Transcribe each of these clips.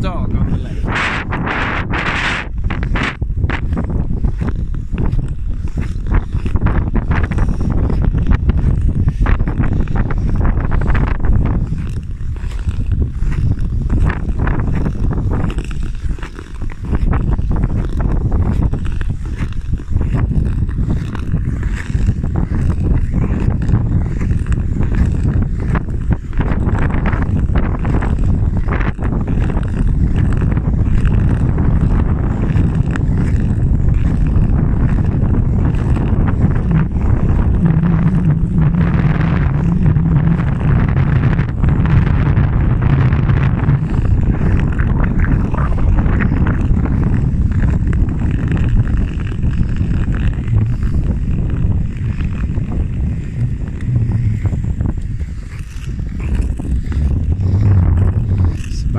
dog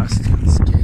Sebastian's away.